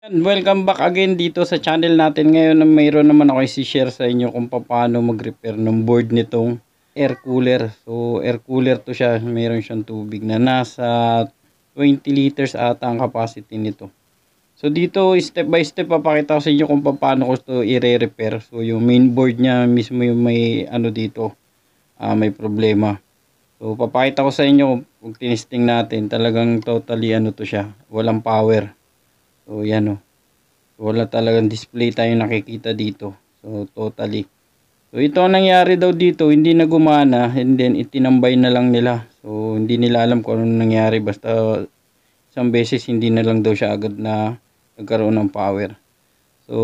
And welcome back again dito sa channel natin. Ngayon mayroon naman ako i-share sa inyo kung paano mag-repair ng board nitong air cooler. So air cooler to siya. Mayroon siyang tubig na nasa 20 liters ata ang capacity nito. So dito step by step papakita ko sa inyo kung paano ko ito i-repair. So yung main board niya mismo yung may ano dito. Uh, may problema. So papakita ko sa inyo kung tinisting natin talagang totally ano to siya. Walang power. So, yan o. So, wala talagang display tayo nakikita dito. So, totally. So, ito ang nangyari daw dito. Hindi na gumana. And then, itinambay na lang nila. So, hindi nila alam kung ano nangyari. Basta, isang beses, hindi na lang daw siya agad na nagkaroon ng power. So,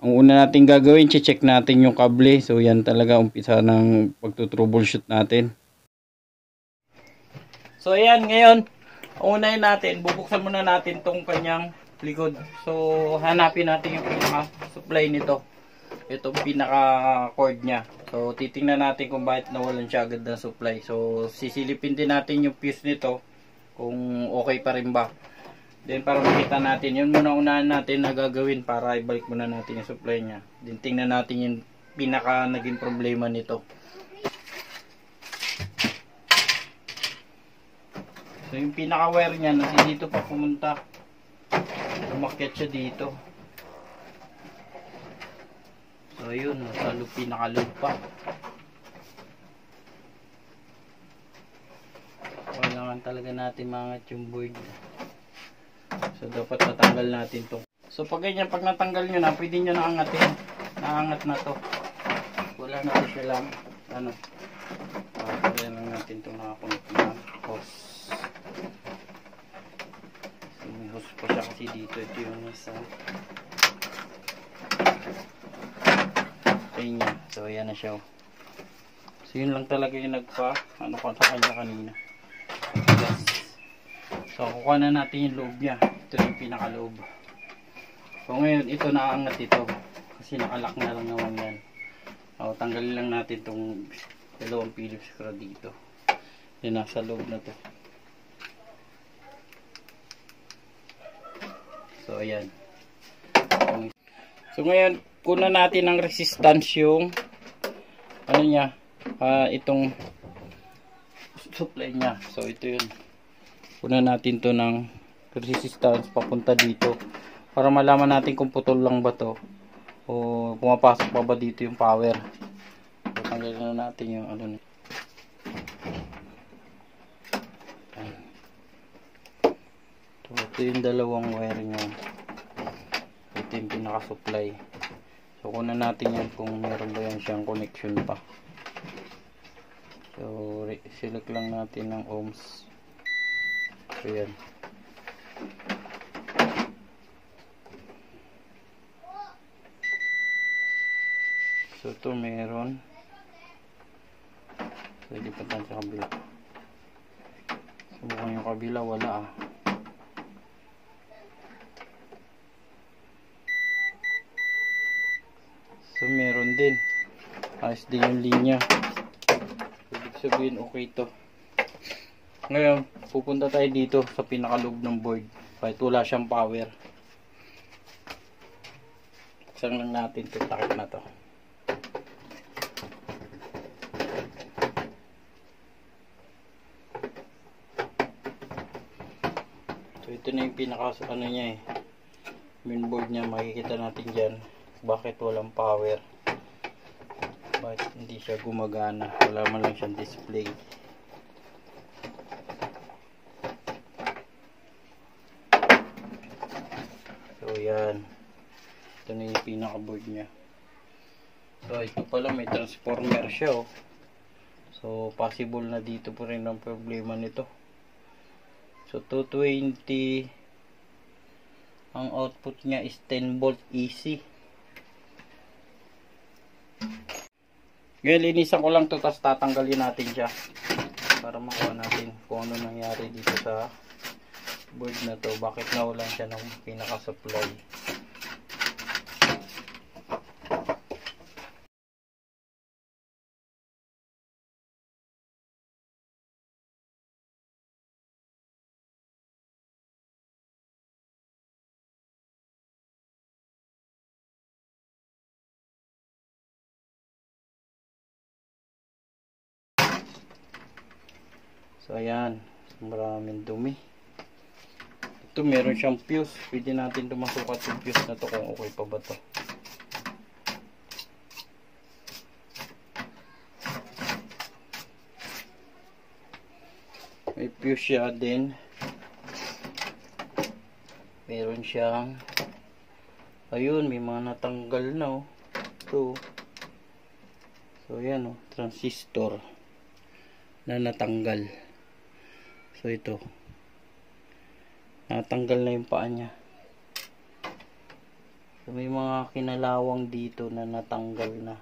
ang una natin gagawin, check natin yung kable. So, yan talaga umpisa ng pagtutroubleshoot natin. So, ayan, ngayon, unahin natin, bubuksan muna natin tong kanyang likod. So, hanapin natin yung pinaka-supply nito. Itong pinaka-cord niya. So, titingnan natin kung bakit nawalan siya agad ng supply. So, sisilipin din natin yung fuse nito kung okay pa rin ba. Then, para makita natin, yun muna unahan natin na gagawin para ibalik muna natin yung supply niya. Then, tingnan natin yung pinaka naging problema nito. So yung pinaka-wire niya nasi dito pa pumunta. Umakyat siya dito. So yun, nasa loop pinaka-loop pa. Kailangan talaga natin mangat yung board. So dapat matanggal natin to. So pag ganyan, pag natanggal nyo na, pwede nyo naangatin. Naangat na to. Wala na siya lang. Ano? Uh, lang natin itong nakakunot na hose. So, may hose pa siya kasi dito. Ito yung nasa sa niya. So, ayan na siya. oh. So, yun lang talaga yung nagpa ano ko sa kanya kanina. Yes. So, kukuha na natin yung loob niya. Ito yung pinakaloob. So, ngayon, ito nakaangat ito. Kasi nakalak na lang naman yan. O, tanggalin lang natin itong dalawang Phillips screw dito. Yan, nasa loob na to. So, ayan. So, ngayon, kuna natin ng resistance yung ano niya, uh, itong supply niya. So, ito yun. Kuna natin to ng resistance papunta dito para malaman natin kung putol lang ba to o pumapasok pa ba dito yung power. So, tanggalin na natin yung ano nito. So, ito yung dalawang wire niya. Ito yung pinaka-supply. So, kunan natin yan kung meron ba yan siyang connection pa. So, select lang natin ng ohms. So, yan. So, ito meron. Pwede pa tayo sa kabila. So, mukhang yung kabila wala ah. So meron din. Ayos din yung linya. Ibig sabihin okay to. Ngayon, pupunta tayo dito sa pinakaloob ng board. Kahit wala siyang power. Isang lang natin takip na to. So ito na yung pinaka ano niya eh. Mainboard niya makikita natin diyan bakit walang power. Hindi siya gumagana. Wala man lang siyang display. So yan. Ito na yung pinaka board niya. So ito pala may transformer siya oh. So possible na dito po rin ang problema nito. So 220 ang output niya is 10 volt AC. Ngayon linisan ko lang to tapos tatanggalin natin siya para makuha natin kung ano nangyari dito sa board na to. Bakit nawalan siya ng pinaka So ayan, maraming dumi. Ito meron siyang fuse. Pwede natin dumasukat yung fuse na to kung okay pa ba to. May fuse siya din. Meron siyang ayun, may mga natanggal na oh. Ito. So yan oh, transistor na natanggal. So ito. Natanggal na yung paa niya. So may mga kinalawang dito na natanggal na.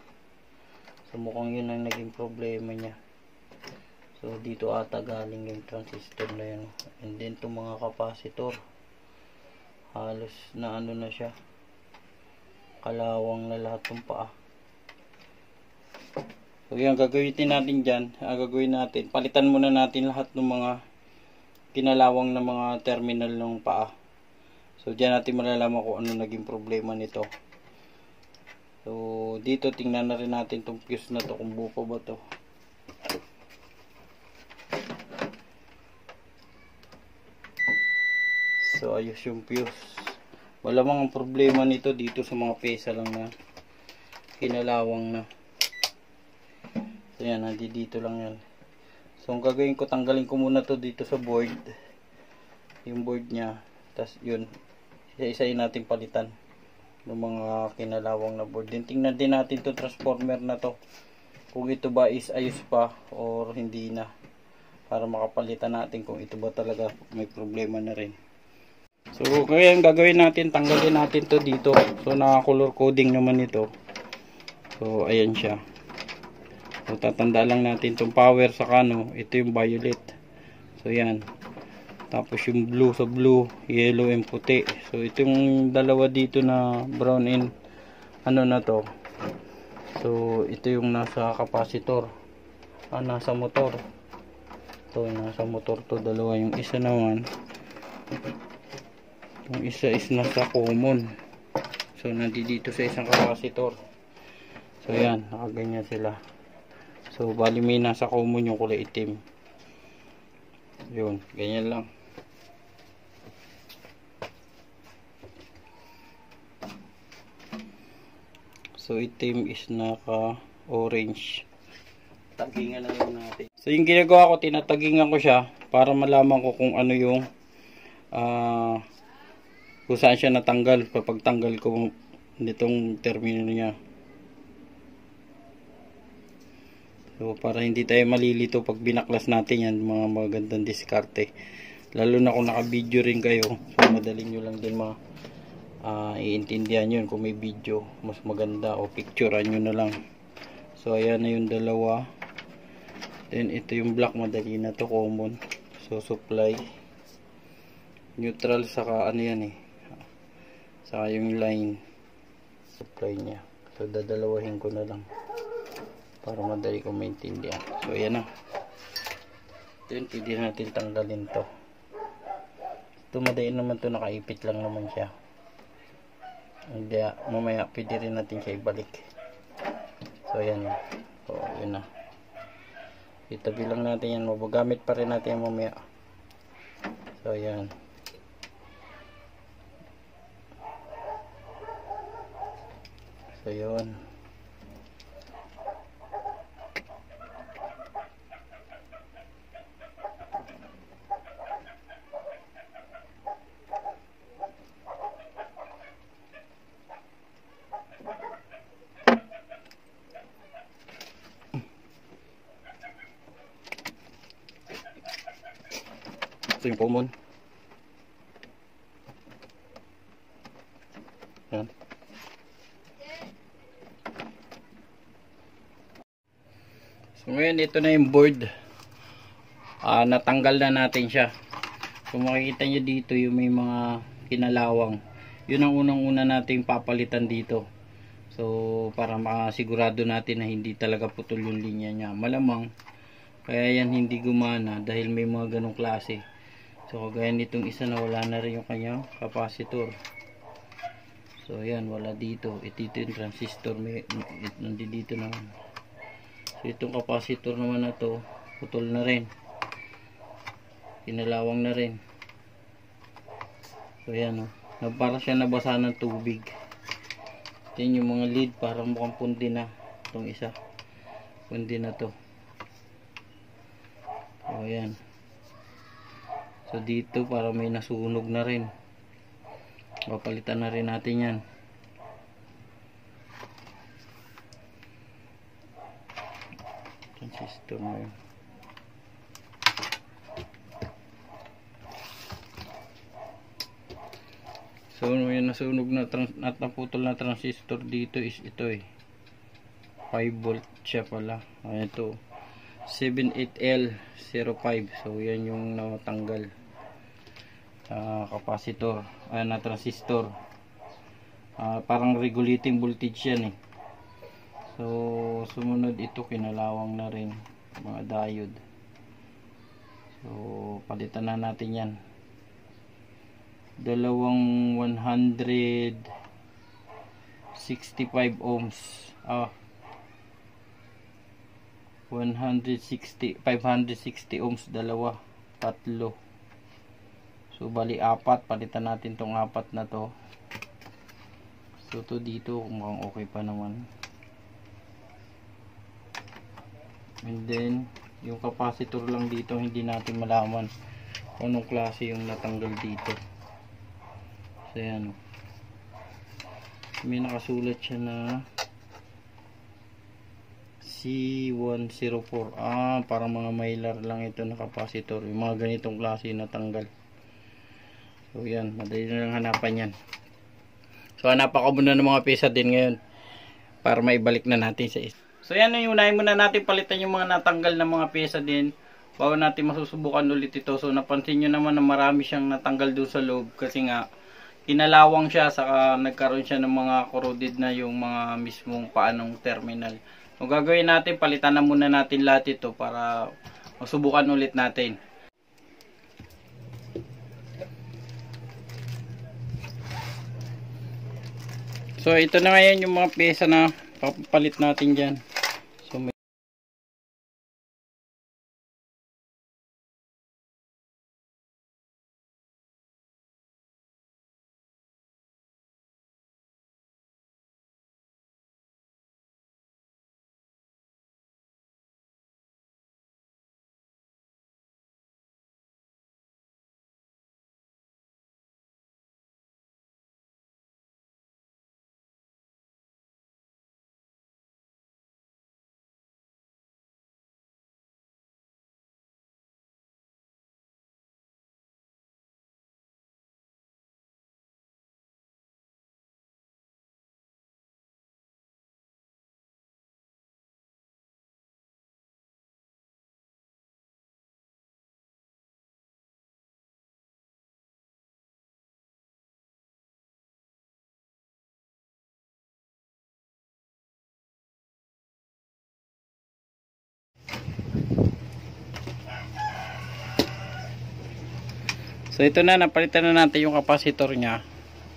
So mukhang yun ang naging problema niya. So dito ata galing yung transistor na yan. And then itong mga capacitor. Halos na ano na siya. Kalawang na lahat ng paa. So yan, gagawin natin dyan. Ah, gagawin natin. Palitan muna natin lahat ng mga kinalawang na mga terminal ng paa. So dyan natin malalaman kung ano naging problema nito. So dito tingnan na rin natin tong fuse na to kung pa ba to. So ayos yung fuse. Malamang ang problema nito dito sa mga pesa lang na kinalawang na. So yan, nandi dito lang yan. So ang gagawin ko, tanggalin ko muna to dito sa board. Yung board niya. Tapos yun, isa-isayin natin palitan ng mga kinalawang na board. Din tingnan din natin to transformer na to. Kung ito ba is ayos pa or hindi na. Para makapalitan natin kung ito ba talaga may problema na rin. So kaya ang gagawin natin, tanggalin natin to dito. So naka-color coding naman ito. So ayan siya. So, tatanda lang natin itong power sa kano. Ito yung violet. So, yan. Tapos yung blue sa blue, yellow and puti. So, itong dalawa dito na brown and ano na to. So, ito yung nasa capacitor. Ah, nasa motor. Ito, nasa motor to. Dalawa yung isa naman. Yung isa is nasa common. So, nandito sa isang capacitor. So, yan. Nakaganyan sila. So, bali may nasa common yung kulay itim. Yun, ganyan lang. So, itim is naka orange. Tagingan na lang natin. So, yung ginagawa ko, tinatagingan ko siya para malaman ko kung ano yung uh, kung saan siya natanggal kapag tanggal ko nitong termino niya. So, para hindi tayo malilito pag binaklas natin yan, mga magandang diskarte. Lalo na kung naka-video rin kayo, so madali nyo lang din ma uh, iintindihan yun kung may video. Mas maganda o picturean nyo na lang. So, ayan na yung dalawa. Then, ito yung black, madali na to common. So, supply. Neutral, saka ano yan eh. Saka yung line. Supply niya. So, dadalawahin ko na lang para madali kong maintindihan. So yan na. Yun pwede natin tanggalin to. Ito madali naman to. Nakaipit lang naman siya. Hindi mamaya pwede rin natin siya ibalik. So yan so yun na. Itabi lang natin yan. Mabagamit pa rin natin mamaya. So yan so yun Ito yung common. Yan. So ngayon ito na yung board. Uh, natanggal na natin siya. So makikita nyo dito yung may mga kinalawang. Yun ang unang-una nating papalitan dito. So para makasigurado natin na hindi talaga putol yung linya niya. Malamang kaya yan hindi gumana dahil may mga ganong klase. So kagaya nitong isa na wala na rin yung kanyang capacitor. So ayan wala dito. Ito, ito yung transistor may nandito dito naman. So itong capacitor naman na to putol na rin. Pinalawang na rin. So yan o. Oh. Para siya nabasa ng tubig. Yan yung mga lead parang mukhang pundi na. Itong isa. Pundi na to. So yan. So dito para may nasunog na rin. Papalitan na rin natin yan. Transistor na yun. So yung nasunog na at naputol na transistor dito is ito eh. 5 volt siya pala. Ayan ito. 78L05. So yan yung natanggal. Uh, capacitor. Ayan na transistor. Uh, parang regulating voltage yan eh. So sumunod ito kinalawang na rin mga diode. So palitan na natin yan dalawang 165 ohms ah 160 560 ohms dalawa tatlo so bali apat palitan natin tong apat na to so to dito mukhang okay pa naman and then yung capacitor lang dito hindi natin malaman kung anong klase yung natanggal dito So yan. May nakasulat siya na C104. Ah, parang mga mailer lang ito na capacitor. Yung mga ganitong klase na tanggal. So yan, madali na lang hanapan yan. So hanapan ko muna ng mga pesa din ngayon para maibalik na natin sa isa. So yan unahin muna natin palitan yung mga natanggal na mga pesa din bago natin masusubukan ulit ito. So napansin nyo naman na marami siyang natanggal doon sa loob kasi nga kinalawang siya saka nagkaroon siya ng mga corroded na yung mga mismong paanong terminal. So gagawin natin, palitan na muna natin lahat ito para masubukan ulit natin. So ito na ngayon yung mga pyesa na papalit natin dyan. So ito na, napalitan na natin yung capacitor niya.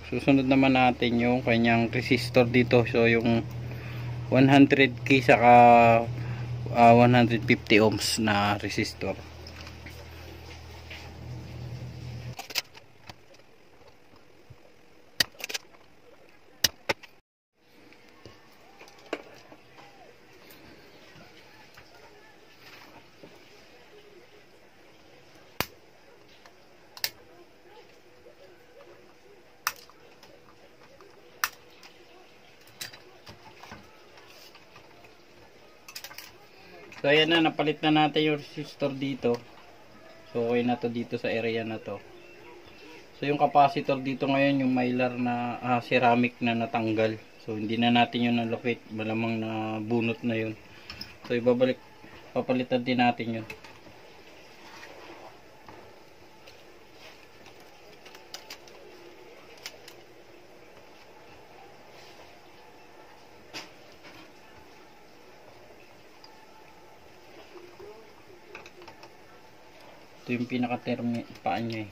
Susunod naman natin yung kanyang resistor dito. So yung 100k saka uh, ah, 150 ohms na resistor. So ayan na, napalit na natin yung resistor dito. So okay na to dito sa area na to. So yung capacitor dito ngayon, yung mylar na uh, ceramic na natanggal. So hindi na natin yun nalocate, malamang na bunot na yun. So ibabalik, papalitan din natin yun. Ito yung pinaka-term paan niya eh.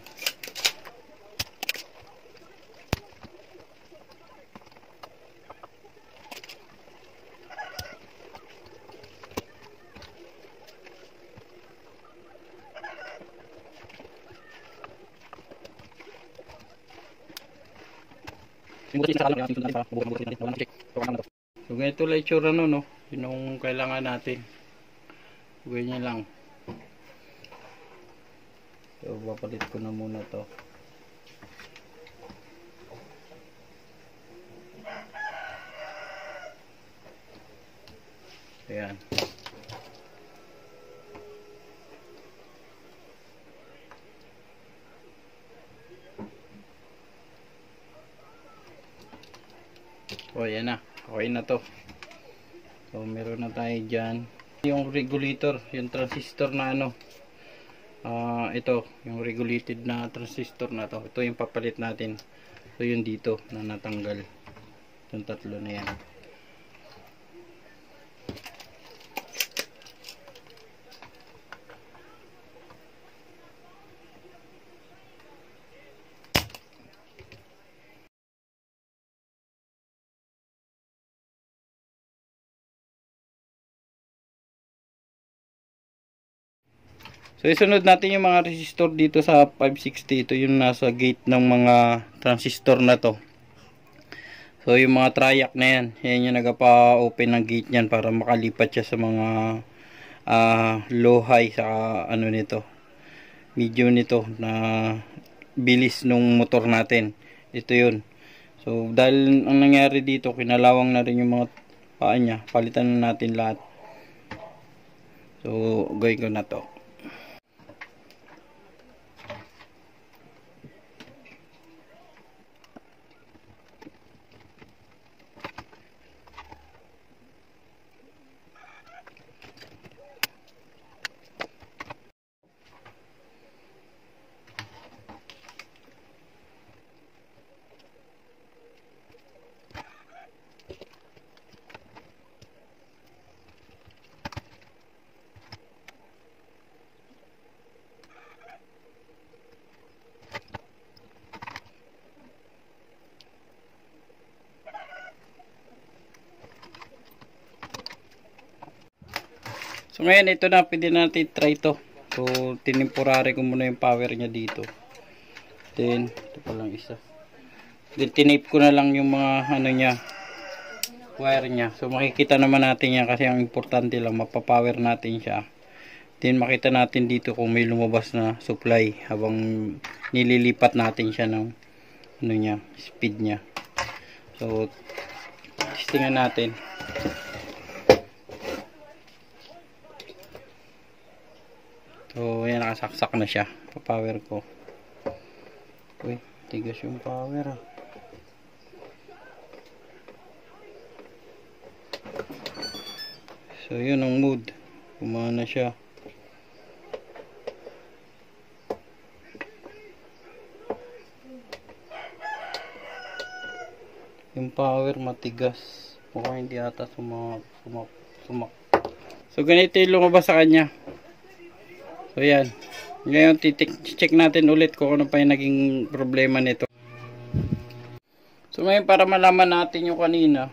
So ganito lang itsura no, no? Yun kailangan natin. Ganyan lang. So papalit ko na muna to. Ayan. O, yan na. Okay na to. So, meron na tayo dyan. Yung regulator, yung transistor na ano. Ah ito, yung regulated na transistor na to. Ito yung papalit natin. So, yun dito na natanggal. Yung tatlo na yan. So isunod natin yung mga resistor dito sa 560. Ito yung nasa gate ng mga transistor na to. So yung mga triac na yan. Yan yung nagpa-open ng gate niyan para makalipat siya sa mga uh, low high sa ano nito. Medyo nito na bilis nung motor natin. Ito yun. So dahil ang nangyari dito kinalawang na rin yung mga paa niya. Palitan na natin lahat. So gawin ko na to. Ngayon ito na pwede natin try to. So tinimporary ko muna yung power niya dito. Then ito pa lang isa. Then tinape ko na lang yung mga ano niya wire niya. So makikita naman natin yan kasi ang importante lang mapapower natin siya. Then makita natin dito kung may lumabas na supply habang nililipat natin siya ng ano niya, speed niya. So testingan natin. So, ayan, nakasaksak na siya. Pa-power ko. Uy, tigas yung power ah. So, yun ang mood. Kumana siya. Yung power matigas. Mukhang hindi ata sumak, sumak, sumak. So, ganito yung lumabas sa kanya. So yan. Ngayon check natin ulit kung ano pa yung naging problema nito. So ngayon para malaman natin yung kanina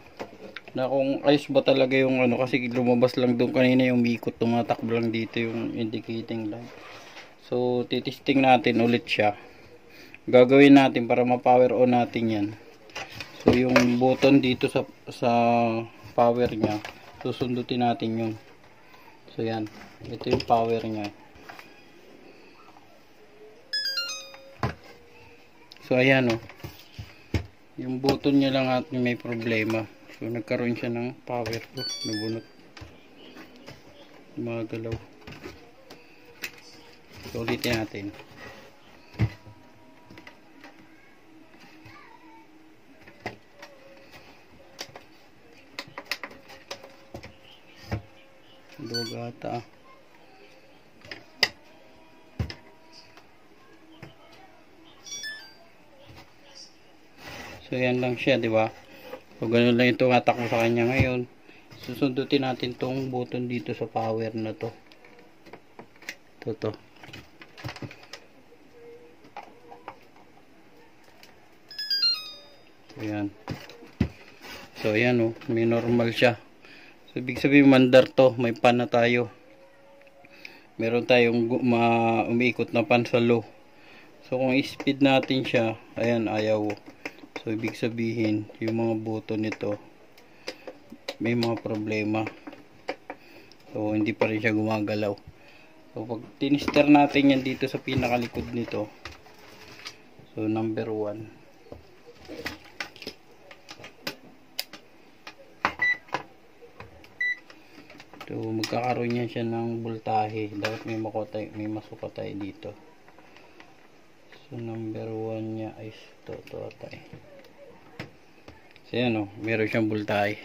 na kung ayos ba talaga yung ano kasi lumabas lang doon kanina yung mikot tumatakbo lang dito yung indicating light. So titisting natin ulit siya. Gagawin natin para ma-power on natin yan. So yung button dito sa sa power niya susundutin natin yun. So yan. Ito yung power niya. So ayan oh. Yung button niya lang at may problema. So nagkaroon siya ng power ko. Nabunot. Mga galaw. So ulitin natin. Dogata ah. So yan lang siya, di ba? So ganun lang ito atak mo sa kanya ngayon. Susundutin natin tong button dito sa power na to. Ito to. So. So yan oh, may normal siya. So ibig sabihin mandar to, may pan na tayo. Meron tayong umiikot na pan sa low. So kung i-speed natin siya, ayan ayaw. So, ibig sabihin, yung mga button nito, may mga problema. So, hindi pa rin siya gumagalaw. So, pag tinister natin yan dito sa pinakalikod nito, so, number 1, So, magkakaroon yan siya ng voltahe. Dapat may makotay, may masuka tayo dito. Number 1 niya is ito, ito tayo. So, yan o. Meron siyang voltahe.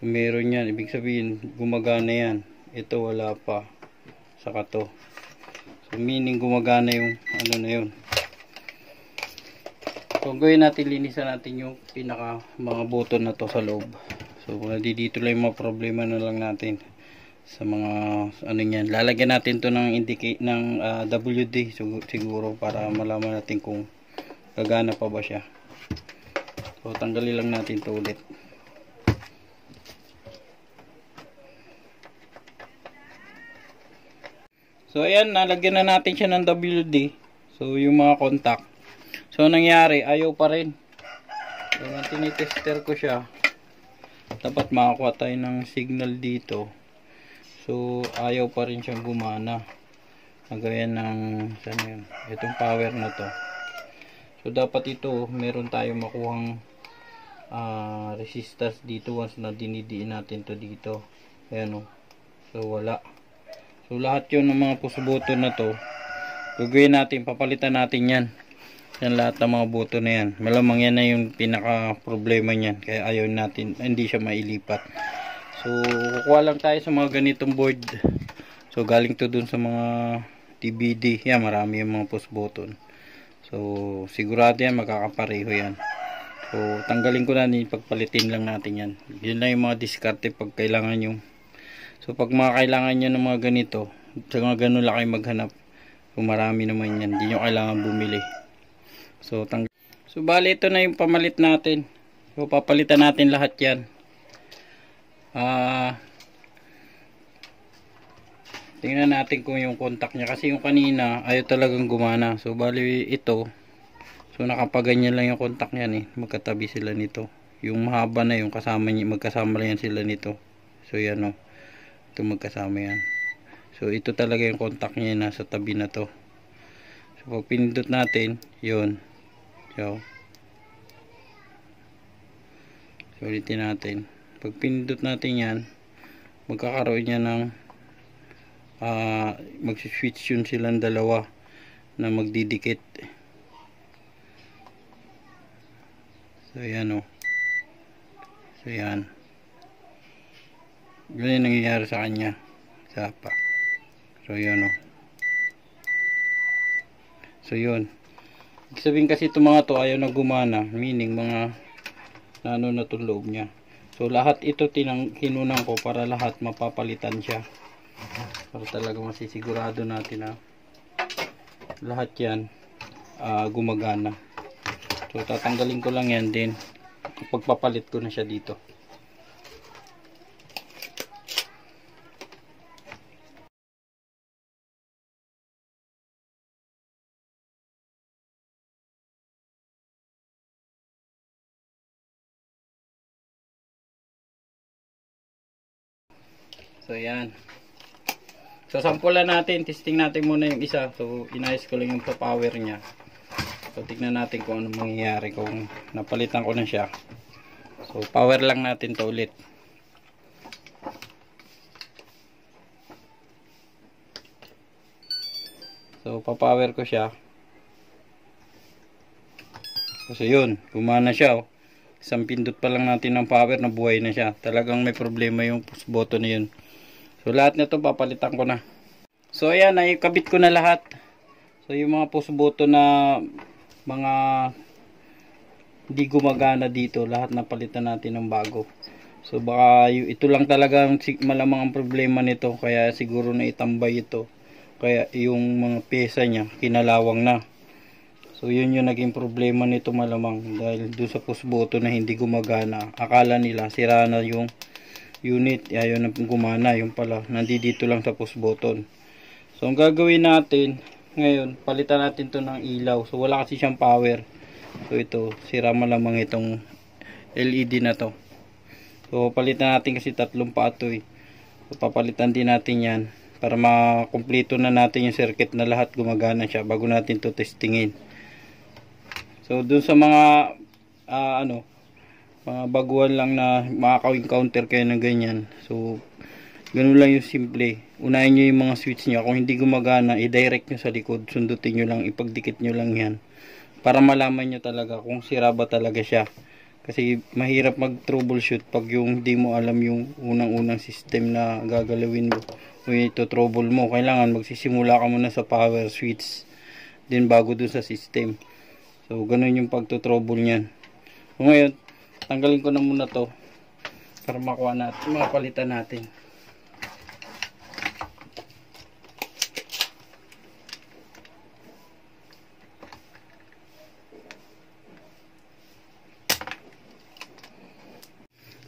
So, meron yan. Ibig sabihin, gumagana yan. Ito, wala pa. Saka to. So, meaning gumagana yung ano na yun. So, gawin natin, linisan natin yung pinaka mga button na to sa loob. So, dito lang yung mga problema na lang natin sa mga ano niyan. Lalagyan natin to ng indicate ng uh, ah, WD siguro para malaman natin kung gagana pa ba siya. So, tanggalin lang natin to ulit. So, ayan, nalagyan na natin siya ng WD. So, yung mga contact. So, nangyari, ayaw pa rin. So, tinitester ko siya dapat makakuha tayo ng signal dito so ayaw pa rin siyang gumana. Nagaya ng saan yun? Itong power na to. So dapat ito meron tayong makuhang uh, resistance dito once na dinidiin natin to dito. Ayan o so wala. So lahat yun ng mga push button na to gagawin natin papalitan natin yan. Yan lahat ng mga buto na yan. Malamang yan na yung pinaka problema niyan kaya ayaw natin hindi siya mailipat so kukuha lang tayo sa mga ganitong board. So galing to dun sa mga TBD yan marami yung mga push button. So sigurado yan makakapareho yan. So tanggalin ko na pagpalitin lang natin yan. Yun lang yung mga diskarte pag kailangan yung so pag mga kailangan nyo ng mga ganito sa mga ganun lang kayo maghanap. So marami naman yan. Hindi nyo kailangan bumili. So, tang so bali ito na yung pamalit natin. So, papalitan natin lahat yan. Uh, tingnan natin kung yung contact niya. Kasi yung kanina, ayaw talagang gumana. So, bali ito. So, nakapaganyan lang yung contact niyan eh. Magkatabi sila nito. Yung mahaba na yung kasama niya, magkasama lang sila nito. So, yan o. Oh. Ito magkasama yan. So, ito talaga yung contact niya nasa tabi na to. So, pag pinindot natin, yun. So, ulitin natin. Pag pinindot natin yan, magkakaroon niya ng uh, mag-switch yun silang dalawa na magdidikit. So, yan o. Oh. So, yan. Ganyan nangyayari sa kanya. Sa pa. So, yan o. Oh. So, yun sabihin kasi itong mga to ayaw na gumana meaning mga nano na itong loob niya so lahat ito tinang hinunang ko para lahat mapapalitan siya. Para talaga masisigurado natin na lahat yan uh, gumagana. So tatanggalin ko lang yan din. Pagpapalit ko na siya dito So, yan. So, sampulan natin. Testing natin muna yung isa. So, inayos ko lang yung power niya. So, tignan natin kung ano mangyayari kung napalitan ko na siya. So, power lang natin to ulit. So, pa-power ko siya. Kasi yun, gumana siya oh. Isang pindot pa lang natin ng power na buhay na siya. Talagang may problema yung push button na yun. So lahat nito papalitan ko na. So ayan, naikabit ko na lahat. So yung mga push button na mga hindi gumagana dito, lahat napalitan natin ng bago. So baka ito lang talaga malamang ang problema nito kaya siguro na itambay ito. Kaya yung mga pyesa niya kinalawang na. So yun yung naging problema nito malamang dahil doon sa push button na hindi gumagana. Akala nila sira na yung unit ayaw na gumana yung pala nandito lang sa push button so ang gagawin natin ngayon palitan natin to ng ilaw so wala kasi siyang power So ito, sira malamang itong LED na to. So palitan natin kasi tatlong paa to eh. So papalitan din natin yan para makumpleto na natin yung circuit na lahat gumagana siya bago natin to testingin. So dun sa mga ah, ano mga baguhan lang na makaka-encounter kayo ng ganyan. So ganun lang yung simple. Unahin nyo yung mga switch nyo. Kung hindi gumagana, i-direct nyo sa likod. Sundutin nyo lang, ipagdikit nyo lang yan. Para malaman nyo talaga kung sira ba talaga siya. Kasi mahirap mag-troubleshoot pag yung hindi mo alam yung unang-unang system na gagalawin mo. O ito trouble mo. Kailangan magsisimula ka muna sa power switch. Then bago dun sa system. So ganun yung pagto-trouble niyan. So ngayon, tanggalin ko na muna to para makuha natin, makapalitan natin.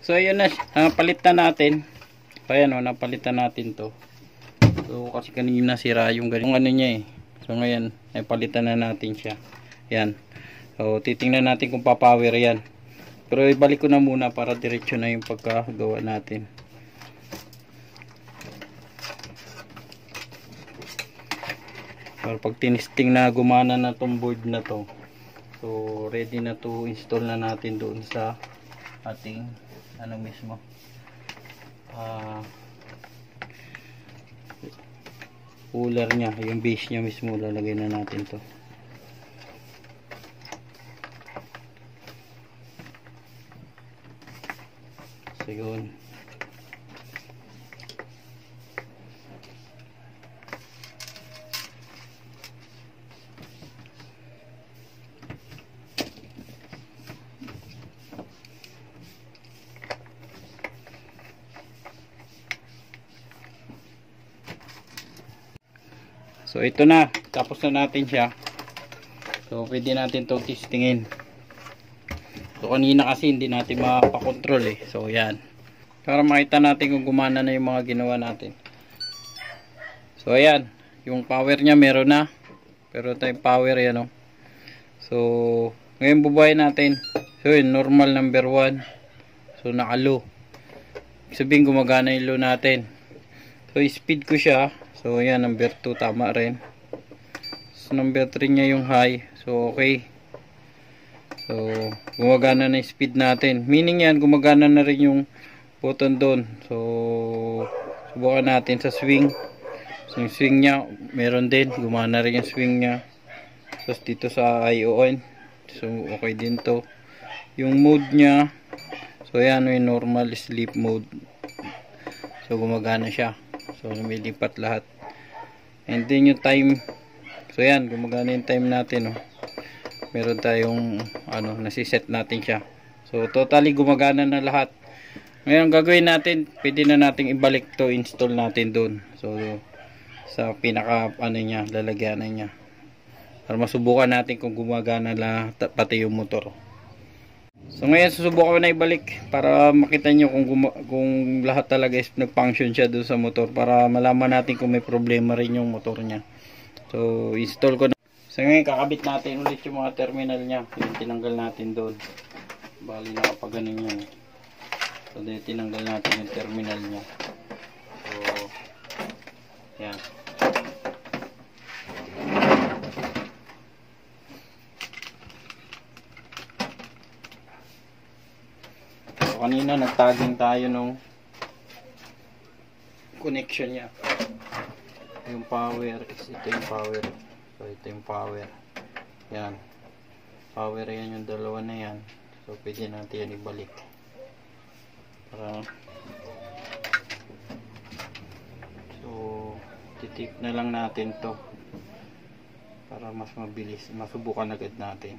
So ayun na, napalitan natin. So ayan o, napalitan natin to. So kasi kanina nasira yung ganyan ano niya eh. So ngayon, napalitan na natin siya. Yan. So titingnan natin kung pa-power yan. Pero ibalik ko na muna para diretso na yung pagkagawa natin. Para pag tinisting na gumana na tong board na to. So ready na to install na natin doon sa ating ano mismo. Ah cooler niya, yung base niya mismo lalagay na natin to. So. So ito na, tapos na natin siya. So pwede natin to testingin. So kanina kasi hindi natin mapakontrol eh. So yan. Para makita natin kung gumana na yung mga ginawa natin. So ayan, yung power niya meron na. Pero tayong power yan oh. So ngayon bubuhayin natin. So yun, normal number 1. So naka-low. Sabihin gumagana yung low natin. So speed ko siya. So ayan, number 2 tama rin. So number 3 niya yung high. So okay. So, gumagana na yung speed natin. Meaning yan, gumagana na rin yung button doon. So, subukan natin sa swing. So, yung swing niya, meron din. Gumana rin yung swing niya. Tapos dito sa ION. So, okay din to. Yung mode niya, so yan yung normal sleep mode. So, gumagana siya. So, lumilipat lahat. And then yung time, so yan, gumagana yung time natin. Oh meron tayong ano nasiset natin siya. So totally gumagana na lahat. Ngayon gagawin natin pwede na nating ibalik to install natin doon so sa pinaka ano niya lalagyan niya. Para masubukan natin kung gumagana la pati yung motor. So ngayon susubukan ko na ibalik para makita nyo kung, kung lahat talaga is nag-function siya doon sa motor para malaman natin kung may problema rin yung motor niya. So install ko na So ngayon kakabit natin ulit yung mga terminal niya. Yung tinanggal natin doon. Bali nakapag ganun yan. So dahil tinanggal natin yung terminal niya. So yan. So kanina nagtaging tayo nung connection niya. Yung power is ito yung power. So, ito yung power. Yan. Power yan yung dalawa na yan. So, pwede natin yan ibalik. Para So, titip na lang natin to para mas mabilis. Masubukan agad natin.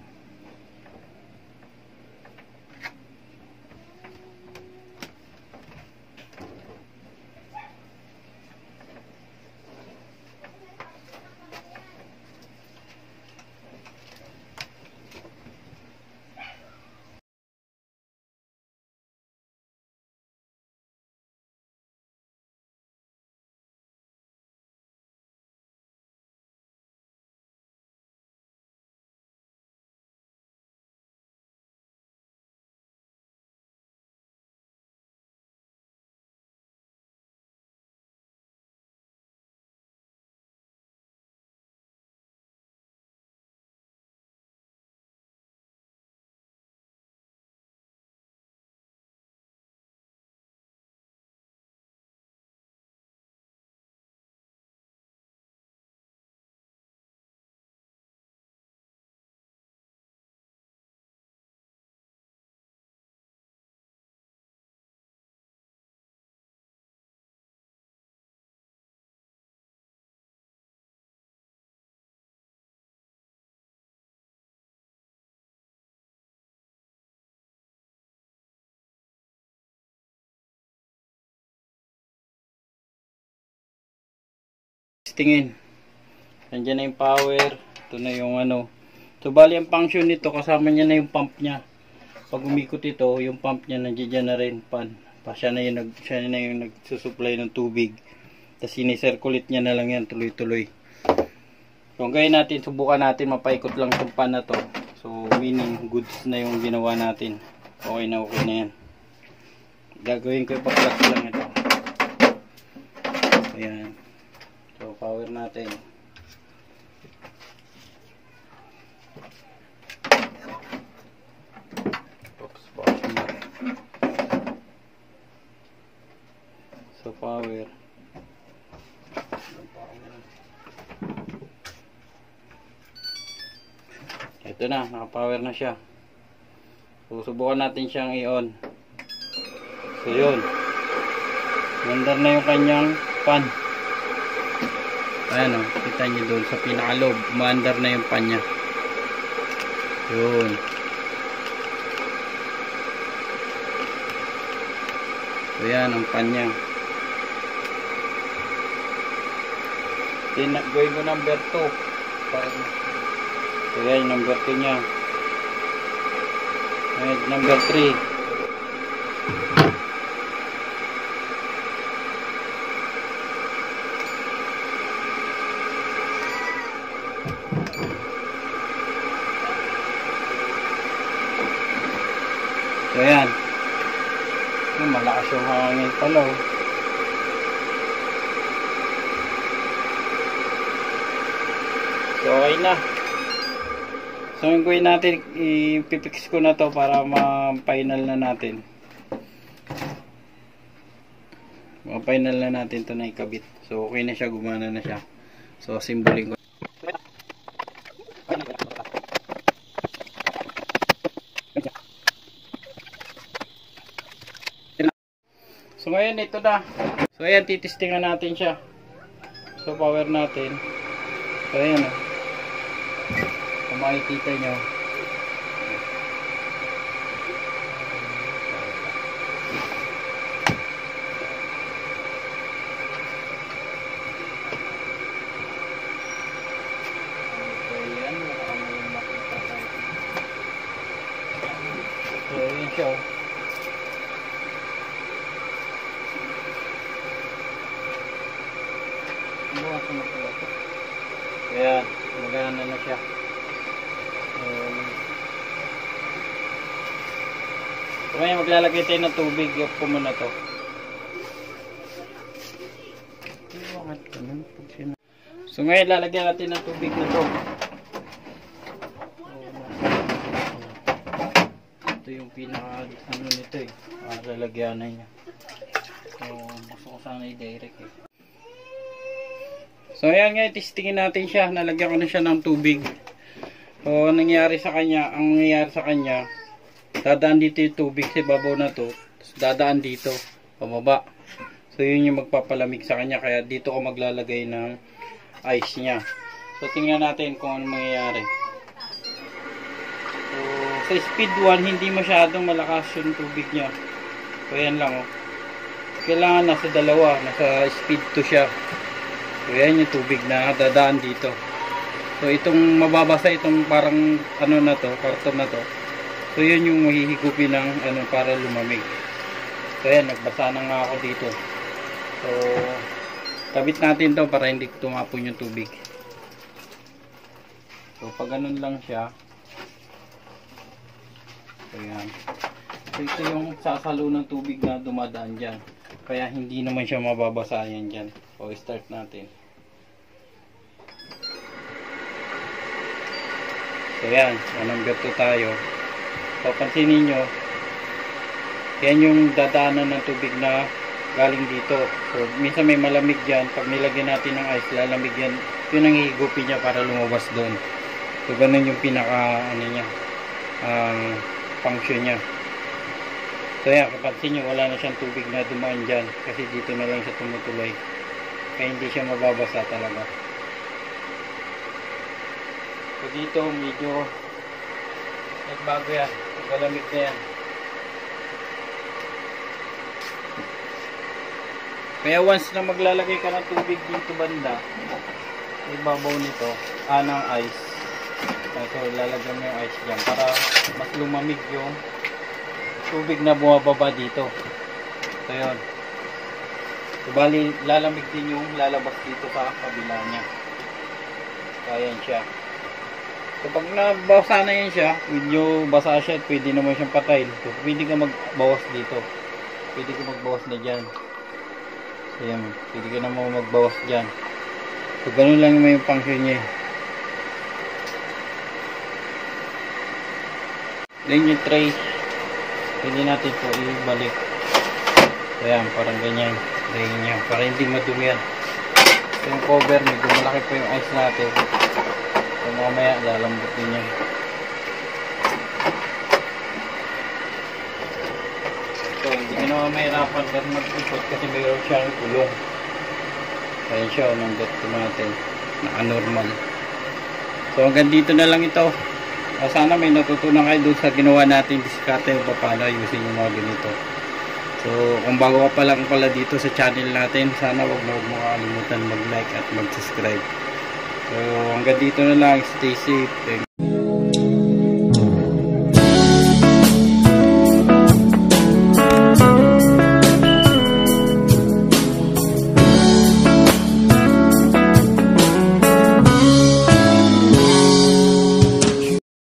Testingin. Nandiyan na yung power. Ito na yung ano. So, bali ang function nito, kasama niya na yung pump niya. Pag umikot ito, yung pump niya nandiyan na rin. Pan. Pa, siya na yung, nag, siya na yung nagsusupply ng tubig. Tapos sinicirculate niya na lang yan tuloy-tuloy. So, ang natin, subukan natin mapaikot lang itong pan na to. So, meaning goods na yung ginawa natin. Okay na okay na yan. Gagawin ko yung pa-plug lang ito. Ayan. So, power natin. Oops, sumali. So, power. Ito na, naka-power na siya. So, subukan natin siyang i-on. So, yun. Mandar na yung kanyang pan. Ayan o, kita nyo doon sa pinakalob. Mandar na yung pan niya. Yun. So, yan ang pan niya. Tinagawin ko number 2. Para So, yan number 2 niya. Ayan, number 3. So, ayan. Yung hangin pala. Oh. So, okay na. So, yung gawin natin, ipipix ko na to para ma-final na natin. Ma-final na natin to na ikabit. So, okay na siya, gumana na siya. So, simbolin ko. Ngayon, ito na. So, ayan, titistingan natin siya. So, power natin. So, ayan, oh. Kung makikita nyo. Maglalagay tayo ng tubig. Yok ko muna to. So ngayon lalagyan natin ng tubig na to. Ito yung pinaka ano nito eh. Ah, lalagyanan niya. So gusto ko sana i-direct eh. So ayan nga, testingin natin siya. Nalagyan ko na siya ng tubig. So nangyari sa kanya, ang nangyari sa kanya, dadaan dito yung tubig sa babaw na to. Dadaan dito, pababa. So yun yung magpapalamig sa kanya. Kaya dito ko maglalagay ng ice niya. So tingnan natin kung ano mangyayari. So sa speed 1, hindi masyadong malakas yung tubig niya. So yan lang oh. Kailangan nasa dalawa, nasa speed 2 siya. So yan yung tubig na dadaan dito. So itong mababasa itong parang ano na to, karton na to. So yun yung mahihigupin ng ano para lumamig. So yan, nagbasa na nga ako dito. So tabit natin to para hindi tumapon yung tubig. So pag ganun lang siya. So yan. So ito yung sasalo ng tubig na dumadaan dyan. Kaya hindi naman siya mababasa yan dyan. So start natin. So yan, number 2 tayo. Papansinin nyo, yan yung dadaanan ng tubig na galing dito. So minsan may malamig dyan, pag nilagyan natin ng ice, lalamig yan. Yun ang hihigupin niya para lumabas doon. So ganun yung pinaka, ano niya, ang function niya. So yan, kapansin nyo, wala na siyang tubig na dumaan dyan. Kasi dito na lang siya tumutuloy. Kaya hindi siya mababasa talaga. So dito medyo nagbago yan. Malamig na yan. Kaya once na maglalagay ka ng tubig dito banda, ibabaw nito, ah, ng ice. Ah, So, lalagyan mo yung ice dyan para mas lumamig yung tubig na bumababa dito. So, yun. Bali, lalamig din yung lalabas dito sa kabila niya. So, ayan siya. So, pag nabasa na yan siya, medyo basa siya at pwede naman siyang patayin. So, pwede ka magbawas dito. Pwede ka magbawas na dyan. So, yan. Pwede ka naman magbawas dyan. So, ganun lang yung function niya. Then yung tray, pwede natin po ibalik. So, yan. Parang ganyan. Tray niya. Para hindi madumi yan. So, yung cover, medyo malaki po yung ice natin. Mamaya lalambot din yan. So, hindi ka naman mahirapan kasi mag-ikot kasi mayroon siyang tulong. Ayan siya, unang dot natin. Naka-normal. So, hanggang dito na lang ito. O, sana may natutunan kayo doon sa ginawa natin diskarte kung paano ayusin yung mga ganito. So, kung bago ka pa lang pala dito sa channel natin, sana wag mo wag mo kakalimutan mag-like at mag-subscribe. So, hanggang dito na lang. Stay safe. Thank.